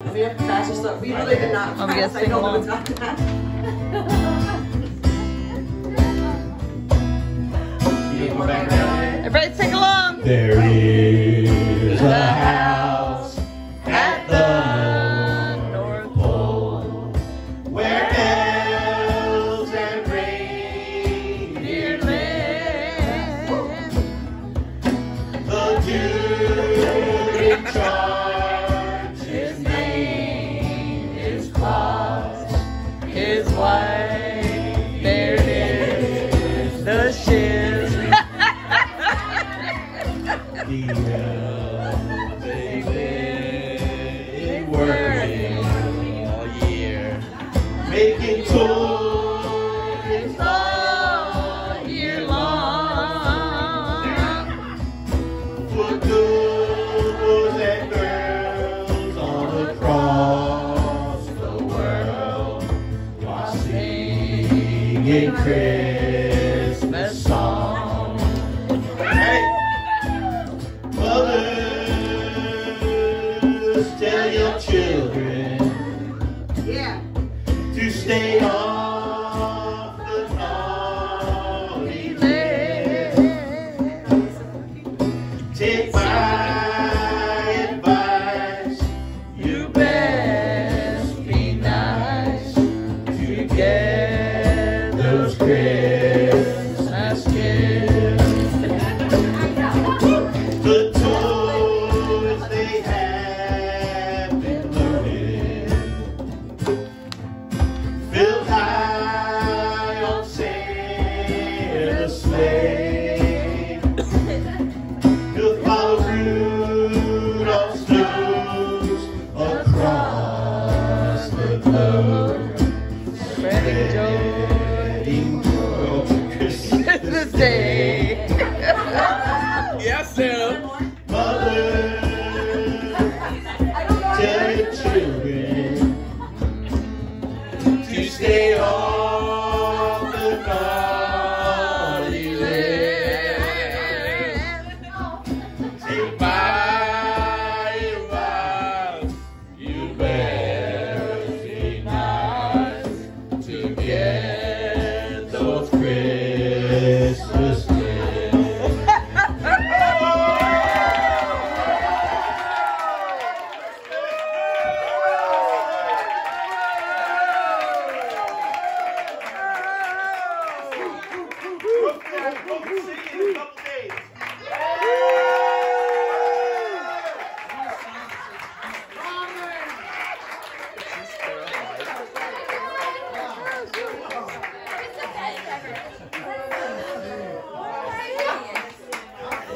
We have to crash and stuff. We really did not. Are we gonna crash. I sing know along? it's not. Everybody sing along. There is a house at the North Pole where elves and reindeer live. The dude in charge, making toys all year long. for and all across the world while singing to stay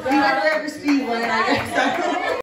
We never ever see one.